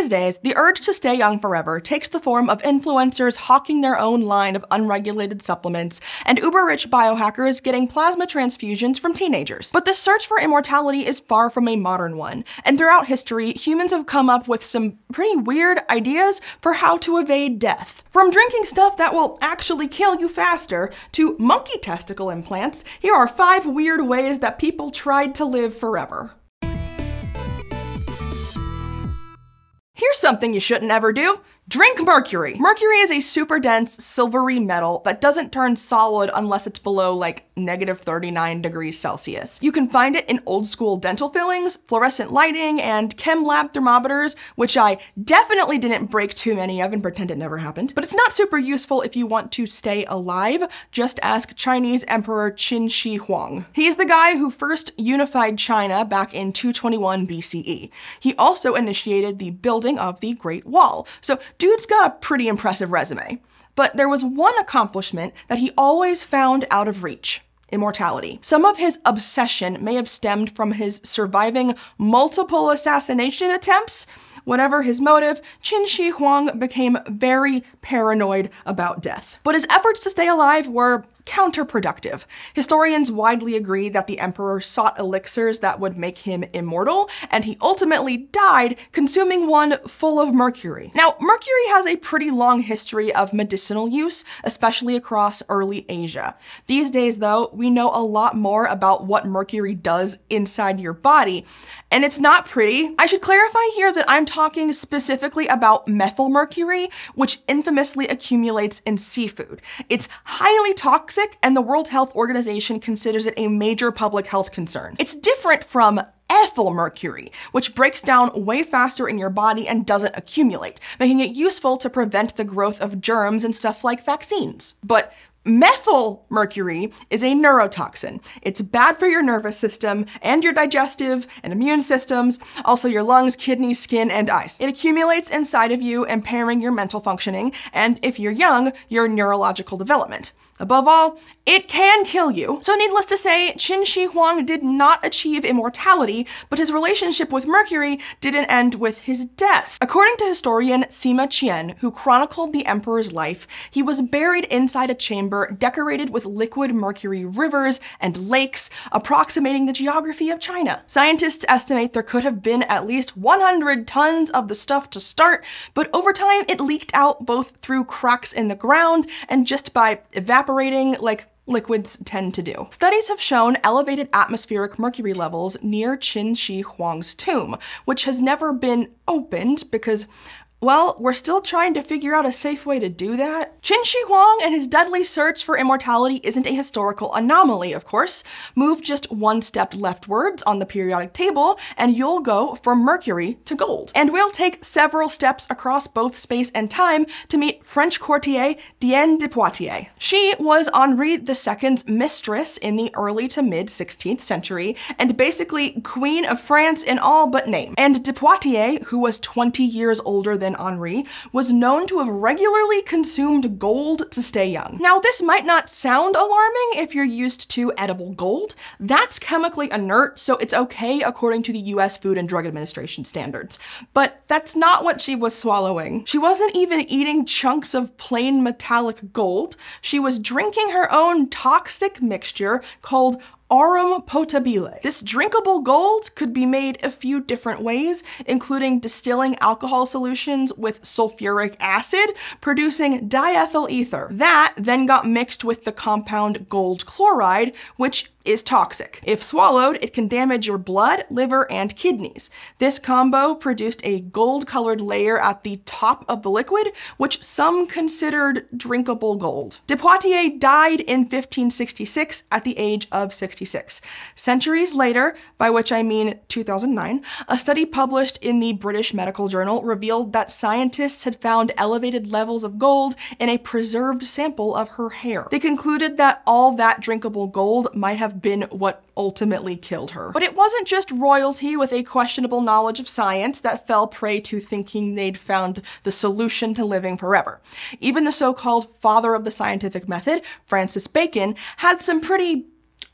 These days, the urge to stay young forever takes the form of influencers hawking their own line of unregulated supplements and uber rich biohackers getting plasma transfusions from teenagers. But the search for immortality is far from a modern one, and throughout history, humans have come up with some pretty weird ideas for how to evade death. From drinking stuff that will actually kill you faster to monkey testicle implants, here are five weird ways that people tried to live forever. Something you shouldn't ever do. Drink mercury. Mercury is a super dense silvery metal that doesn't turn solid unless it's below like negative 39 degrees Celsius. You can find it in old school dental fillings, fluorescent lighting, and chem lab thermometers, which I definitely didn't break too many of and pretend it never happened. But it's not super useful if you want to stay alive. Just ask Chinese Emperor Qin Shi Huang. He's the guy who first unified China back in 221 BCE. He also initiated the building of the Great Wall. So Dude's got a pretty impressive resume. But there was one accomplishment that he always found out of reach immortality. Some of his obsession may have stemmed from his surviving multiple assassination attempts. Whatever his motive, Qin Shi Huang became very paranoid about death. But his efforts to stay alive were counterproductive. Historians widely agree that the emperor sought elixirs that would make him immortal, and he ultimately died consuming one full of mercury. Now, mercury has a pretty long history of medicinal use, especially across early Asia. These days, though, we know a lot more about what mercury does inside your body, and it's not pretty. I should clarify here that I'm talking specifically about methylmercury, which infamously accumulates in seafood. It's highly toxic toxic, and the World Health Organization considers it a major public health concern. It's different from ethyl mercury, which breaks down way faster in your body and doesn't accumulate, making it useful to prevent the growth of germs and stuff like vaccines. But Methyl mercury is a neurotoxin. It's bad for your nervous system and your digestive and immune systems, also your lungs, kidneys, skin, and eyes. It accumulates inside of you, impairing your mental functioning, and if you're young, your neurological development. Above all, it can kill you. So needless to say, Qin Shi Huang did not achieve immortality, but his relationship with Mercury didn't end with his death. According to historian Sima Qian, who chronicled the emperor's life, he was buried inside a chamber decorated with liquid mercury rivers and lakes, approximating the geography of China. Scientists estimate there could have been at least 100 tons of the stuff to start, but over time it leaked out both through cracks in the ground and just by evaporating evaporating like liquids tend to do. Studies have shown elevated atmospheric mercury levels near Qin Shi Huang's tomb, which has never been opened because well, we're still trying to figure out a safe way to do that. Qin Shi Huang and his deadly search for immortality isn't a historical anomaly, of course. Move just one step leftwards on the periodic table, and you'll go from mercury to gold. And we'll take several steps across both space and time to meet French courtier Diane de Poitiers. She was Henri II's mistress in the early to mid 16th century, and basically queen of France in all but name. And de Poitiers, who was 20 years older than Henri, was known to have regularly consumed gold to stay young. Now, this might not sound alarming if you're used to edible gold. That's chemically inert, so it's okay according to the US Food and Drug Administration standards. But that's not what she was swallowing. She wasn't even eating chunks of plain metallic gold. She was drinking her own toxic mixture called aurum potabile. This drinkable gold could be made a few different ways, including distilling alcohol solutions with sulfuric acid, producing diethyl ether. That then got mixed with the compound gold chloride, which is toxic. If swallowed, it can damage your blood, liver, and kidneys. This combo produced a gold-colored layer at the top of the liquid, which some considered drinkable gold. De Poitiers died in 1566 at the age of 66. Centuries later, by which I mean 2009, a study published in the British Medical Journal revealed that scientists had found elevated levels of gold in a preserved sample of her hair. They concluded that all that drinkable gold might have have been what ultimately killed her. But it wasn't just royalty with a questionable knowledge of science that fell prey to thinking they'd found the solution to living forever. Even the so-called father of the scientific method, Francis Bacon, had some pretty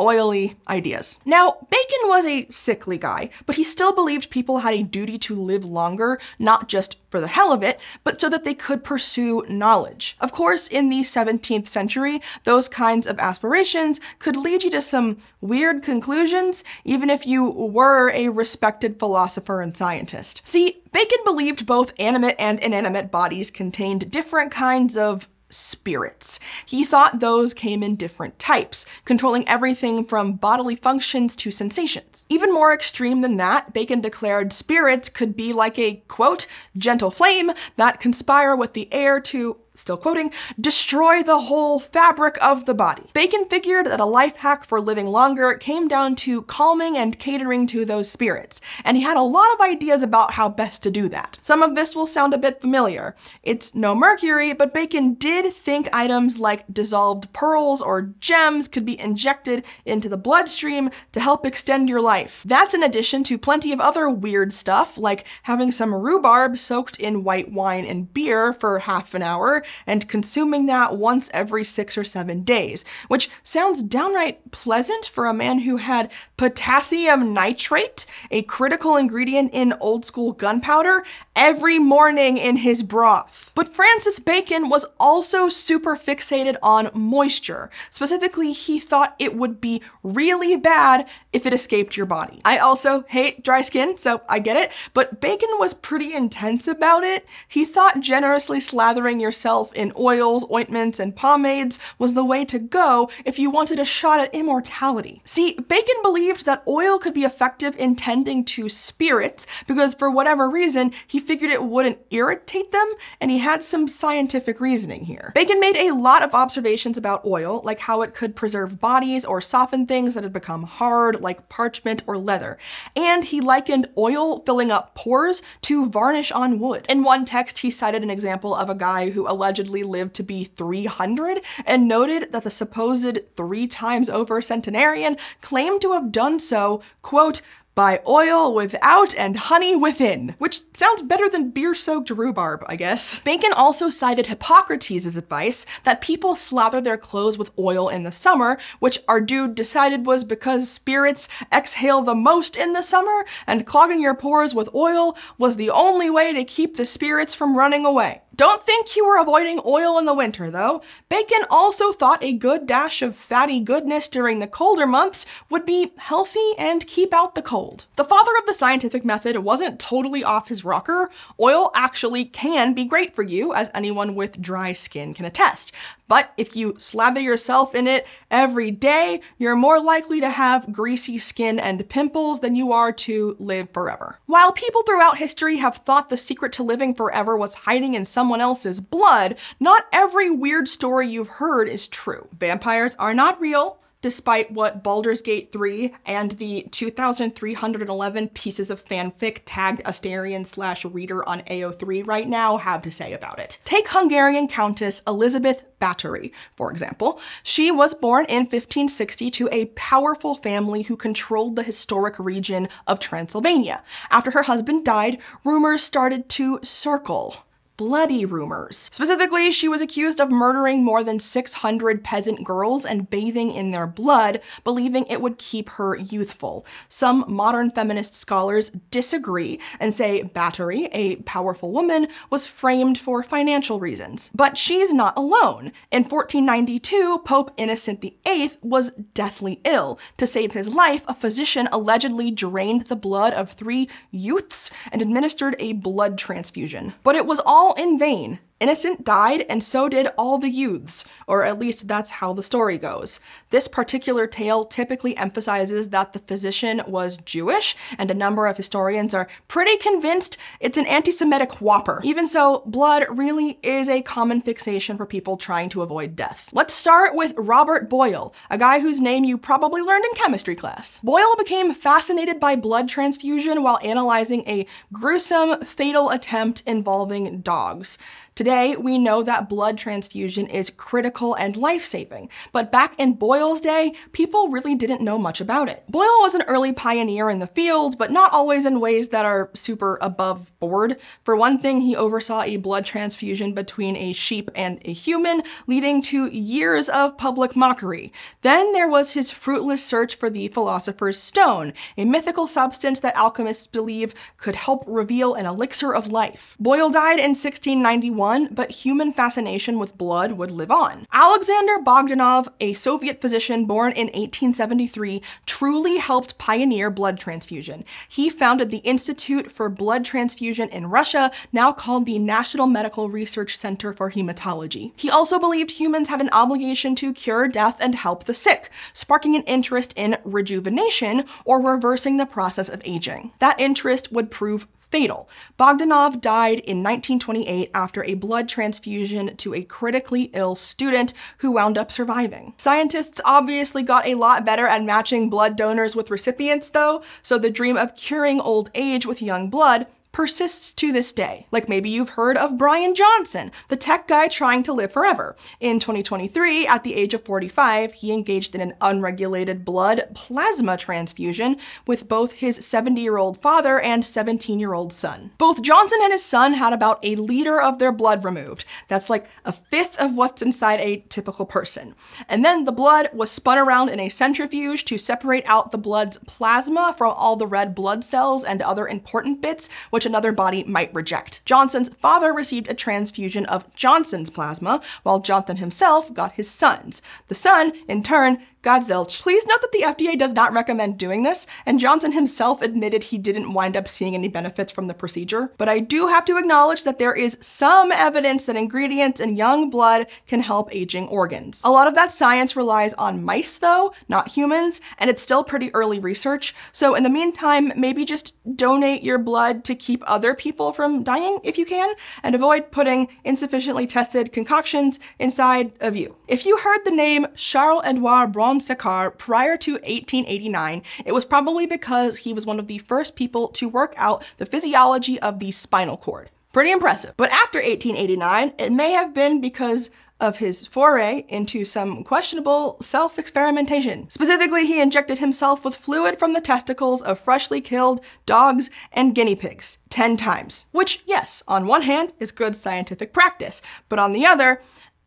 oily ideas. Now, Bacon was a sickly guy, but he still believed people had a duty to live longer, not just for the hell of it, but so that they could pursue knowledge. Of course, in the 17th century, those kinds of aspirations could lead you to some weird conclusions, even if you were a respected philosopher and scientist. See, Bacon believed both animate and inanimate bodies contained different kinds of spirits. He thought those came in different types, controlling everything from bodily functions to sensations. Even more extreme than that, Bacon declared spirits could be like a, quote, gentle flame that conspire with the air to still quoting, destroy the whole fabric of the body. Bacon figured that a life hack for living longer came down to calming and catering to those spirits, and he had a lot of ideas about how best to do that. Some of this will sound a bit familiar. It's no mercury, but Bacon did think items like dissolved pearls or gems could be injected into the bloodstream to help extend your life. That's in addition to plenty of other weird stuff, like having some rhubarb soaked in white wine and beer for half an hour, and consuming that once every six or seven days, which sounds downright pleasant for a man who had potassium nitrate, a critical ingredient in old school gunpowder, every morning in his broth. But Francis Bacon was also super fixated on moisture. Specifically, he thought it would be really bad if it escaped your body. I also hate dry skin, so I get it, but Bacon was pretty intense about it. He thought generously slathering yourself in oils, ointments, and pomades was the way to go if you wanted a shot at immortality. See, Bacon believed that oil could be effective in tending to spirits because for whatever reason, he figured it wouldn't irritate them, and he had some scientific reasoning here. Bacon made a lot of observations about oil, like how it could preserve bodies or soften things that had become hard, like parchment or leather. And he likened oil filling up pores to varnish on wood. In one text, he cited an example of a guy who allegedly lived to be 300 and noted that the supposed three times over centenarian claimed to have done so, quote, by oil without and honey within, which sounds better than beer-soaked rhubarb, I guess. Bacon also cited Hippocrates' advice that people slather their clothes with oil in the summer, which our dude decided was because spirits exhale the most in the summer, and clogging your pores with oil was the only way to keep the spirits from running away. Don't think you were avoiding oil in the winter, though. Bacon also thought a good dash of fatty goodness during the colder months would be healthy and keep out the cold. The father of the scientific method wasn't totally off his rocker. Oil actually can be great for you, as anyone with dry skin can attest. But if you slather yourself in it every day, you're more likely to have greasy skin and pimples than you are to live forever. While people throughout history have thought the secret to living forever was hiding in someone else's blood, not every weird story you've heard is true. Vampires are not real, despite what Baldur's Gate 3 and the 2,311 pieces of fanfic tagged Astarion slash reader on AO3 right now have to say about it. Take Hungarian Countess Elizabeth Bathory, for example. She was born in 1560 to a powerful family who controlled the historic region of Transylvania. After her husband died, rumors started to circle bloody rumors. Specifically, she was accused of murdering more than 600 peasant girls and bathing in their blood, believing it would keep her youthful. Some modern feminist scholars disagree and say Bathory, a powerful woman, was framed for financial reasons. But she's not alone. In 1492, Pope Innocent VIII was deathly ill. To save his life, a physician allegedly drained the blood of three youths and administered a blood transfusion. But it was all all in vain. Innocent died, and so did all the youths, or at least that's how the story goes. This particular tale typically emphasizes that the physician was Jewish, and a number of historians are pretty convinced it's an anti Semitic whopper. Even so, blood really is a common fixation for people trying to avoid death. Let's start with Robert Boyle, a guy whose name you probably learned in chemistry class. Boyle became fascinated by blood transfusion while analyzing a gruesome, fatal attempt involving dogs. Today, we know that blood transfusion is critical and life-saving, but back in Boyle's day, people really didn't know much about it. Boyle was an early pioneer in the field, but not always in ways that are super above board. For one thing, he oversaw a blood transfusion between a sheep and a human, leading to years of public mockery. Then there was his fruitless search for the Philosopher's Stone, a mythical substance that alchemists believe could help reveal an elixir of life. Boyle died in 1691, but human fascination with blood would live on. Alexander Bogdanov, a Soviet physician born in 1873, truly helped pioneer blood transfusion. He founded the Institute for Blood Transfusion in Russia, now called the National Medical Research Center for Hematology. He also believed humans had an obligation to cure death and help the sick, sparking an interest in rejuvenation or reversing the process of aging. That interest would prove fatal. Bogdanov died in 1928 after a blood transfusion to a critically ill student who wound up surviving. Scientists obviously got a lot better at matching blood donors with recipients though, so the dream of curing old age with young blood persists to this day. Like maybe you've heard of Brian Johnson, the tech guy trying to live forever. In 2023, at the age of 45, he engaged in an unregulated blood plasma transfusion with both his 70-year-old father and 17-year-old son. Both Johnson and his son had about a liter of their blood removed. That's like a fifth of what's inside a typical person. And then the blood was spun around in a centrifuge to separate out the blood's plasma from all the red blood cells and other important bits, which which another body might reject. Johnson's father received a transfusion of Johnson's plasma, while Johnson himself got his son's. The son, in turn, God zilch. Please note that the FDA does not recommend doing this, and Johnson himself admitted he didn't wind up seeing any benefits from the procedure. But I do have to acknowledge that there is some evidence that ingredients in young blood can help aging organs. A lot of that science relies on mice though, not humans, and it's still pretty early research. So in the meantime, maybe just donate your blood to keep other people from dying if you can, and avoid putting insufficiently tested concoctions inside of you. If you heard the name Charles-Edouard Brown Séquard prior to 1889, it was probably because he was one of the first people to work out the physiology of the spinal cord. Pretty impressive. But after 1889, it may have been because of his foray into some questionable self-experimentation. Specifically, he injected himself with fluid from the testicles of freshly killed dogs and guinea pigs 10 times. Which, yes, on one hand is good scientific practice, but on the other,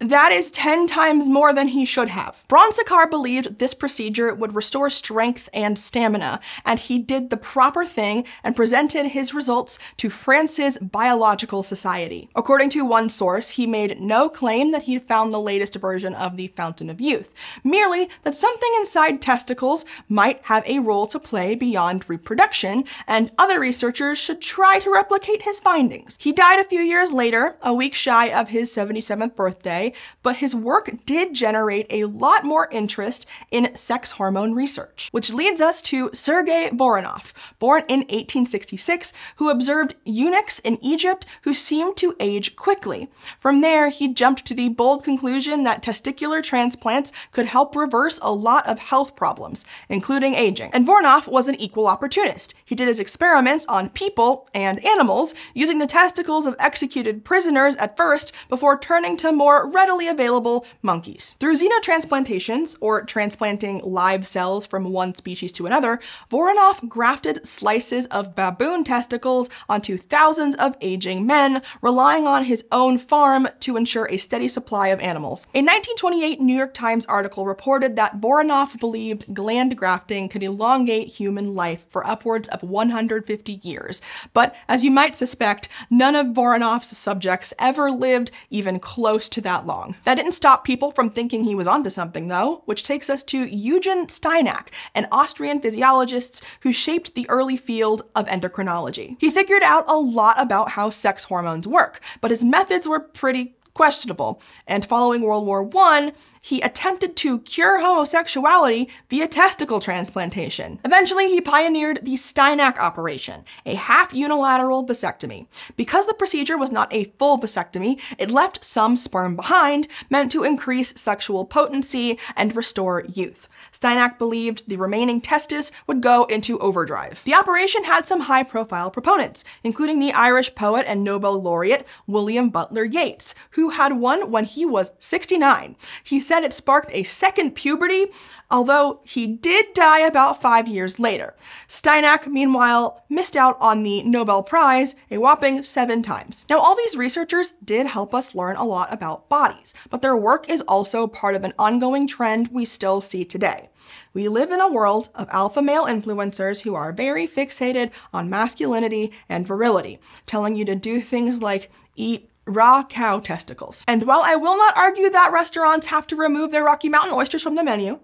that is 10 times more than he should have. Brown-Séquard believed this procedure would restore strength and stamina, and he did the proper thing and presented his results to France's Biological Society. According to one source, he made no claim that he'd found the latest version of the Fountain of Youth, merely that something inside testicles might have a role to play beyond reproduction, and other researchers should try to replicate his findings. He died a few years later, a week shy of his 77th birthday, but his work did generate a lot more interest in sex hormone research, which leads us to Sergei Voronoff, born in 1866, who observed eunuchs in Egypt who seemed to age quickly. From there, he jumped to the bold conclusion that testicular transplants could help reverse a lot of health problems, including aging. And Voronoff was an equal opportunist. He did his experiments on people and animals using the testicles of executed prisoners at first before turning to more readily available monkeys. Through xenotransplantations, or transplanting live cells from one species to another, Voronoff grafted slices of baboon testicles onto thousands of aging men, relying on his own farm to ensure a steady supply of animals. A 1928 New York Times article reported that Voronoff believed gland grafting could elongate human life for upwards of 150 years. But as you might suspect, none of Voronoff's subjects ever lived even close to that long. That didn't stop people from thinking he was onto something though, which takes us to Eugen Steinach, an Austrian physiologist who shaped the early field of endocrinology. He figured out a lot about how sex hormones work, but his methods were pretty questionable, and following World War I, he attempted to cure homosexuality via testicle transplantation. Eventually, he pioneered the Steinach operation, a half unilateral vasectomy. Because the procedure was not a full vasectomy, it left some sperm behind, meant to increase sexual potency and restore youth. Steinach believed the remaining testis would go into overdrive. The operation had some high profile proponents, including the Irish poet and Nobel laureate William Butler Yeats, who had one when he was 69. He said it sparked a second puberty, although he did die about five years later. Steinach, meanwhile, missed out on the Nobel Prize a whopping seven times. Now, all these researchers did help us learn a lot about bodies, but their work is also part of an ongoing trend we still see today. We live in a world of alpha male influencers who are very fixated on masculinity and virility, telling you to do things like eat raw cow testicles. And while I will not argue that restaurants have to remove their Rocky Mountain oysters from the menu,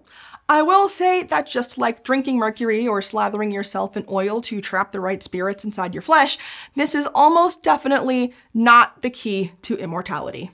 I will say that just like drinking mercury or slathering yourself in oil to trap the right spirits inside your flesh, this is almost definitely not the key to immortality.